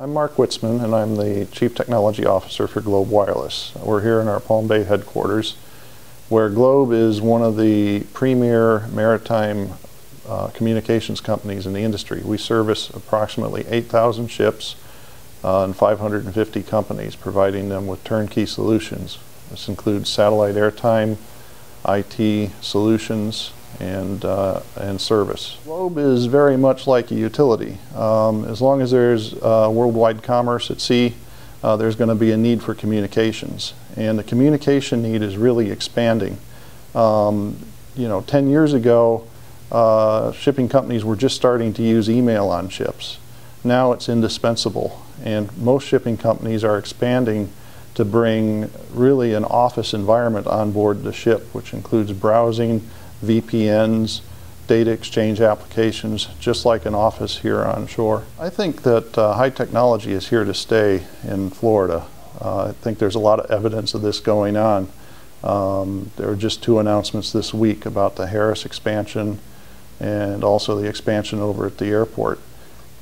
I'm Mark Witsaman and I'm the Chief Technology Officer for Globe Wireless. We're here in our Palm Bay headquarters where Globe is one of the premier maritime uh, communications companies in the industry. We service approximately 8,000 ships uh, and 550 companies providing them with turnkey solutions. This includes satellite airtime, IT solutions, and, uh, and service. Globe is very much like a utility. Um, as long as there's uh, worldwide commerce at sea, uh, there's going to be a need for communications. And the communication need is really expanding. Um, you know, 10 years ago, uh, shipping companies were just starting to use email on ships. Now it's indispensable, and most shipping companies are expanding to bring really an office environment on board the ship, which includes browsing, VPNs, data exchange applications, just like an office here on shore. I think that uh, high technology is here to stay in Florida. Uh, I think there's a lot of evidence of this going on. Um, there were just two announcements this week about the Harris expansion and also the expansion over at the airport.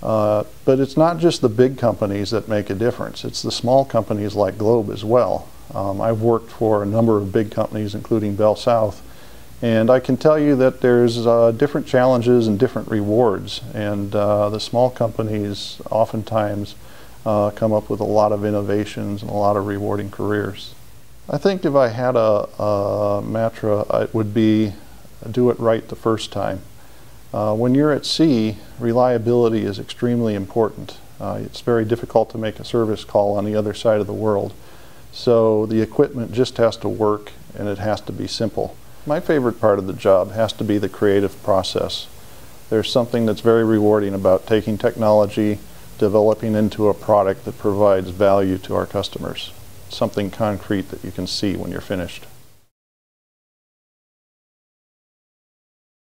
Uh, but it's not just the big companies that make a difference. It's the small companies like Globe as well. Um, I've worked for a number of big companies, including Bell South, and I can tell you that there's uh, different challenges and different rewards. And uh, the small companies oftentimes uh, come up with a lot of innovations and a lot of rewarding careers. I think if I had a, a mantra, it would be do it right the first time. Uh, when you're at sea, reliability is extremely important. Uh, it's very difficult to make a service call on the other side of the world. So the equipment just has to work and it has to be simple. My favorite part of the job has to be the creative process. There's something that's very rewarding about taking technology, developing into a product that provides value to our customers. Something concrete that you can see when you're finished.